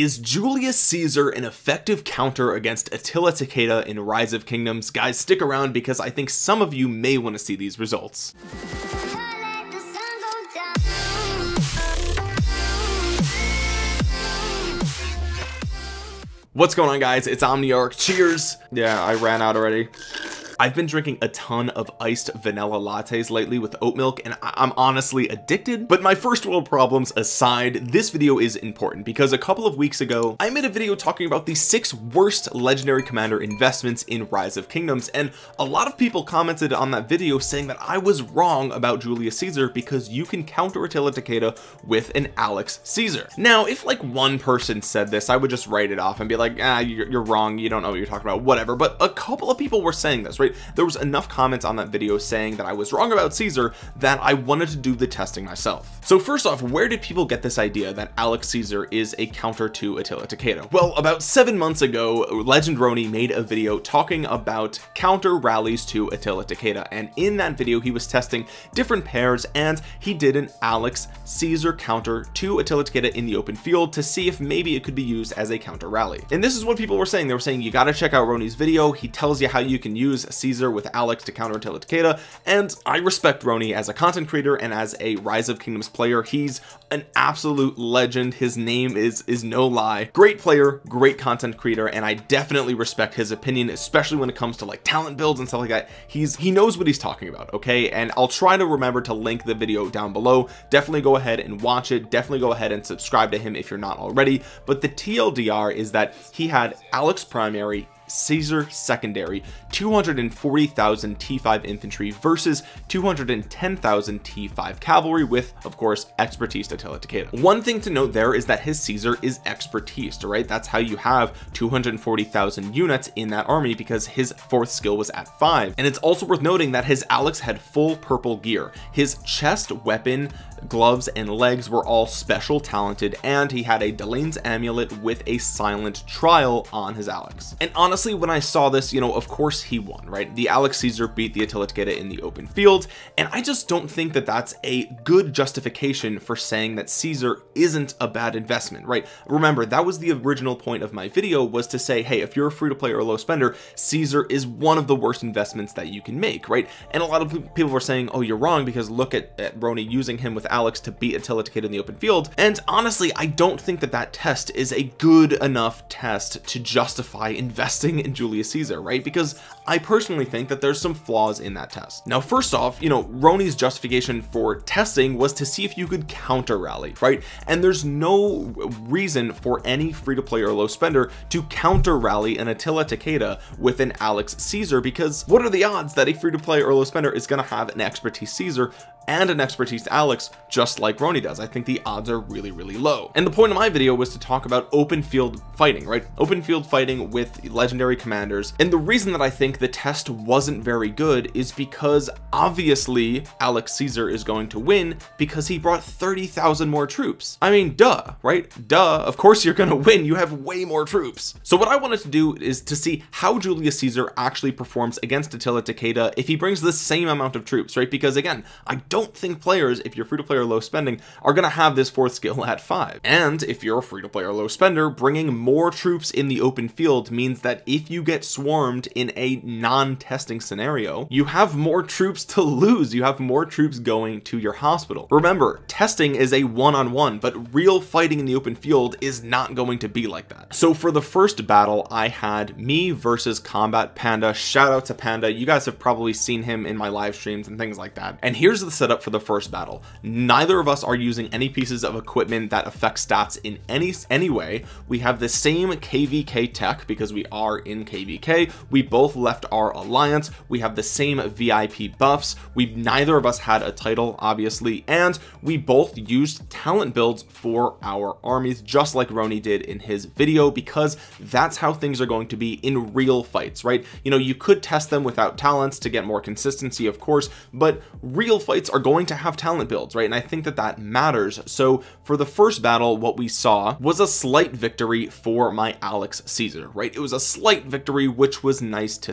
Is Julius Caesar an effective counter against Attila Takeda in Rise of Kingdoms? Guys, stick around because I think some of you may want to see these results. What's going on guys? It's Omniarch. Cheers. Yeah, I ran out already. I've been drinking a ton of iced vanilla lattes lately with oat milk and I'm honestly addicted. But my first world problems aside this video is important because a couple of weeks ago I made a video talking about the six worst legendary commander investments in rise of kingdoms and a lot of people commented on that video saying that I was wrong about Julius Caesar because you can counter Attila Takeda with an Alex Caesar. Now if like one person said this I would just write it off and be like ah you're, you're wrong. You don't know what you're talking about. Whatever. But a couple of people were saying this right right there was enough comments on that video saying that I was wrong about Caesar that I wanted to do the testing myself. So first off where did people get this idea that Alex Caesar is a counter to Attila Takeda? Well about seven months ago legend Rhony made a video talking about counter rallies to Attila Takeda. And in that video he was testing different pairs and he did an Alex Caesar counter to Attila Takeda in the open field to see if maybe it could be used as a counter rally. And this is what people were saying. They were saying you got to check out Rhony's video. He tells you how you can use Caesar with Alex to counter Attila Takeda and I respect Rhony as a content creator and as a rise of kingdoms player. He's an absolute legend. His name is is no lie. Great player great content creator and I definitely respect his opinion especially when it comes to like talent builds and stuff like that. He's he knows what he's talking about okay? And I'll try to remember to link the video down below. Definitely go ahead and watch it. Definitely go ahead and subscribe to him if you're not already. But the TLDR is that he had Alex primary Caesar secondary. 240,000 T5 infantry versus 210,000 T5 cavalry with of course expertise to Attila Takeda one thing to note there is that his Caesar is expertise right? That's how you have 240,000 units in that army because his fourth skill was at five. And it's also worth noting that his Alex had full purple gear. His chest weapon gloves and legs were all special talented and he had a Delane's amulet with a silent trial on his Alex. And honestly when I saw this you know of course he won right? The Alex Caesar beat the Attila Takeda in the open field and I just don't think that that's a good justification for saying that Caesar isn't a bad investment right? Remember that was the original point of my video was to say hey if you're a free-to-play or low spender Caesar is one of the worst investments that you can make right? And a lot of people were saying oh you're wrong because look at, at Rhony using him with Alex to beat Attila Takeda in the open field. And honestly I don't think that that test is a good enough test to justify investing in Julius Caesar right? Because I personally think that there's some flaws in that test. Now first off you know Rhony's justification for testing was to see if you could counter rally right? And there's no reason for any free-to-play or low spender to counter rally an Attila Takeda with an Alex Caesar because what are the odds that a free-to-play or low spender is going to have an expertise Caesar and an expertise Alex just like Roni does? I think the odds are really really low. And the point of my video was to talk about open field fighting right? Open field fighting with legendary commanders. And the reason that I think the test wasn't very good is because obviously Alex Caesar is going to win because he brought 30,000 more troops. I mean duh right? Duh of course you're gonna win. You have way more troops. So what I wanted to do is to see how Julius Caesar actually performs against Attila Takeda if he brings the same amount of troops right? Because again I don't think players if you're free to play or low spending are going to have this fourth skill at five. And if you're a free to play or low spender bringing more troops in the open field means that if you get swarmed in a non-testing scenario you have more troops to lose. You have more troops going to your hospital. Remember testing is a one-on-one -on -one, but real fighting in the open field is not going to be like that. So for the first battle I had me versus combat panda. Shout out to panda. You guys have probably seen him in my live streams and things like that. And here's the setup for the first battle. Neither of us are using any pieces of equipment that affect stats in any any way we have the same kvk tech because we are in kvk we both left our alliance. We have the same vip buffs. We neither of us had a title obviously and we both used talent builds for our armies just like Rhony did in his video because that's how things are going to be in real fights right? You know you could test them without talents to get more consistency of course but real fights are going to have talent builds right? And I think that that matters. So for the first battle what we saw was a slight victory for my Alex Caesar right? It was a slight victory which was nice to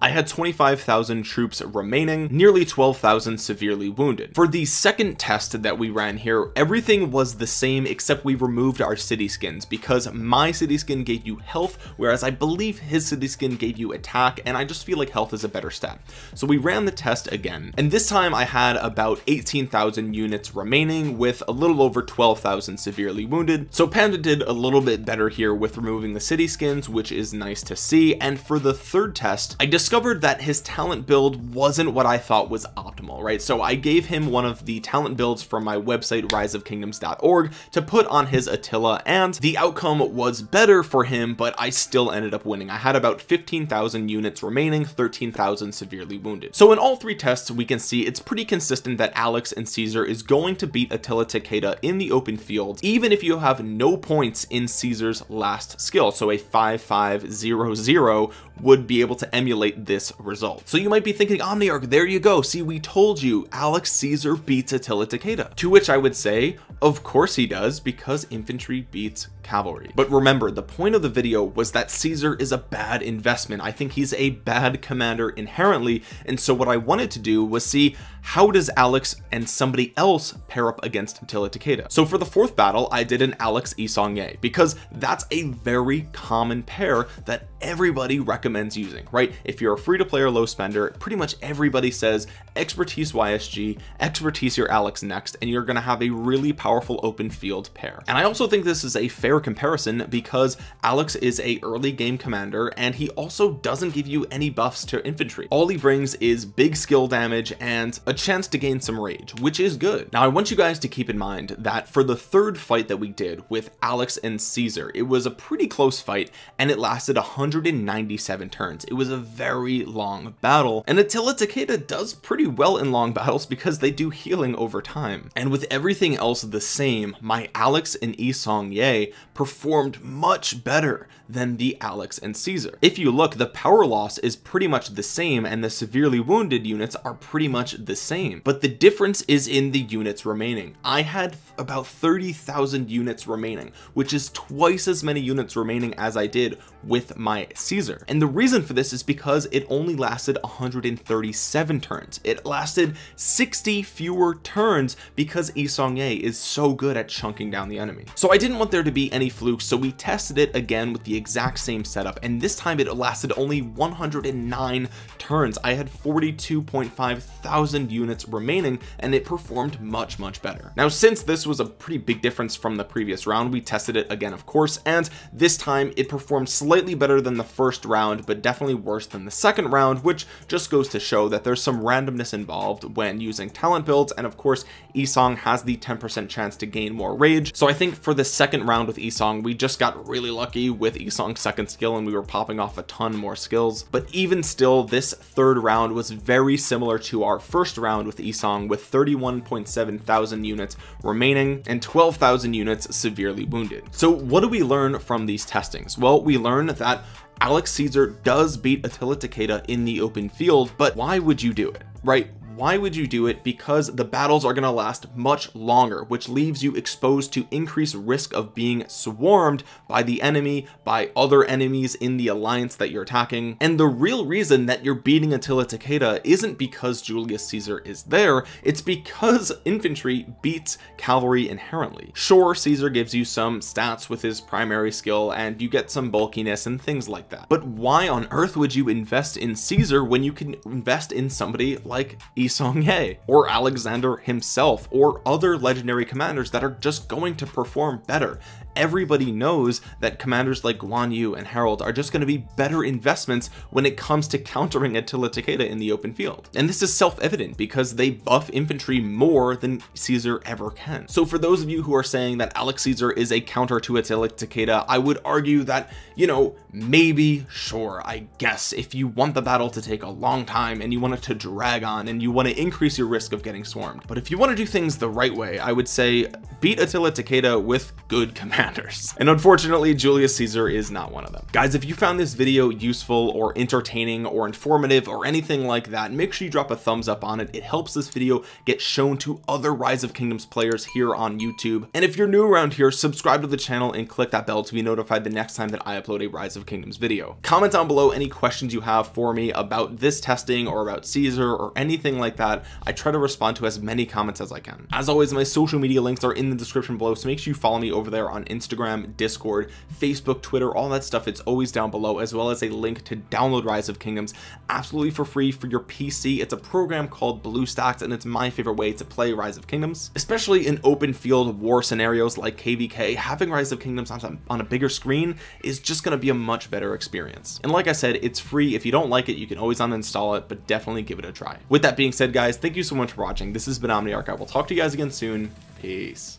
I had 25,000 troops remaining nearly 12,000 severely wounded. For the second test that we ran here everything was the same except we removed our city skins because my city skin gave you health whereas I believe his city skin gave you attack and I just feel like health is a better stat. So we ran the test again and this time I had about 18,000 units remaining with a little over 12,000 severely wounded. So Panda did a little bit better here with removing the city skins which is nice to see. And for the third test I discovered that his talent build wasn't what I thought was optimal right? So I gave him one of the talent builds from my website riseofkingdoms.org to put on his Attila and the outcome was better for him but I still ended up winning. I had about 15,000 units remaining 13,000 severely wounded. So in all three tests we can see it's pretty consistent that Alex and Caesar is going to beat Attila Takeda in the open field even if you have no points in Caesar's last skill. So a 5500 would be able to emulate this result. So you might be thinking Omniarch there you go. See we told you Alex Caesar beats Attila Takeda. To which I would say of course he does because infantry beats cavalry. But remember the point of the video was that Caesar is a bad investment. I think he's a bad commander inherently and so what I wanted to do was see how does Alex and somebody else pair up against Attila Takeda. So for the fourth battle I did an Alex Yi Seong-Gye because that's a very common pair that everybody recommends using right? If you're a free-to-play or low spender pretty much everybody says expertise YSG expertise your Alex next and you're gonna have a really powerful open field pair. And I also think this is a fair comparison because Alex is a early game commander and he also doesn't give you any buffs to infantry. All he brings is big skill damage and a chance to gain some rage which is good. Now I want you guys to keep in mind that for the third fight that we did with Alex and Caesar it was a pretty close fight and it lasted 197 turns. It was a very long battle and Attila Takeda does pretty well in long battles because they do healing over time. And with everything else the same my Alex and Yi Seong-Gye performed much better than the Alex and Caesar. If you look the power loss is pretty much the same and the severely wounded units are pretty much the same but the difference is in the units remaining. I had about 30,000 units remaining which is twice as many units remaining as I did with my Caesar. And the reason for this is because it only lasted 137 turns. It lasted 60 fewer turns because Yi Seong-Gye is so good at chunking down the enemy. So I didn't want there to be any flukes so we tested it again with the exact same setup and this time it lasted only 109 turns. I had 42.5 thousand units remaining and it performed much much better. Now since this was a pretty big difference from the previous round we tested it again of course and this time it performed slightly better than the first round but definitely worse than the second round which just goes to show that there's some randomness involved when using talent builds and of course Isong has the 10% chance to gain more rage. So I think for the second round with Isong we just got really lucky with Isong's second skill and we were popping off a ton more skills. But even still this third round was very similar to our first round with Isong with 31.7 thousand units remaining and 12,000 units severely wounded. So what do we learn from these testings? Well we learn that Alex Caesar does beat Attila Takeda in the open field but why would you do it? Right why would you do it? Because the battles are going to last much longer which leaves you exposed to increased risk of being swarmed by the enemy by other enemies in the alliance that you're attacking. And the real reason that you're beating Attila Takeda isn't because Julius Caesar is there it's because infantry beats cavalry inherently. Sure Caesar gives you some stats with his primary skill and you get some bulkiness and things like that. But why on earth would you invest in Caesar when you can invest in somebody like Seong-Gye or Alexander himself or other legendary commanders that are just going to perform better everybody knows that commanders like Guan Yu and Harold are just going to be better investments when it comes to countering Attila Takeda in the open field. And this is self-evident because they buff infantry more than Caesar ever can. So for those of you who are saying that Alex Caesar is a counter to Attila Takeda I would argue that you know maybe sure I guess if you want the battle to take a long time and you want it to drag on and you want to increase your risk of getting swarmed. But if you want to do things the right way I would say beat Attila Takeda with good command commanders and unfortunately Julius Caesar is not one of them. Guys if you found this video useful or entertaining or informative or anything like that make sure you drop a thumbs up on it. It helps this video get shown to other rise of kingdoms players here on YouTube. And if you're new around here subscribe to the channel and click that bell to be notified the next time that I upload a rise of kingdoms video. Comment down below any questions you have for me about this testing or about Caesar or anything like that. I try to respond to as many comments as I can. As always my social media links are in the description below so make sure you follow me over there on Instagram discord Facebook Twitter all that stuff it's always down below as well as a link to download rise of kingdoms absolutely for free for your PC it's a program called BlueStacks and it's my favorite way to play rise of kingdoms especially in open field war scenarios like kvk having rise of kingdoms on, on a bigger screen is just going to be a much better experience. And like i said it's free. If you don't like it you can always uninstall it but definitely give it a try. With that being said guys thank you so much for watching. This has been omniarch. I will talk to you guys again soon. Peace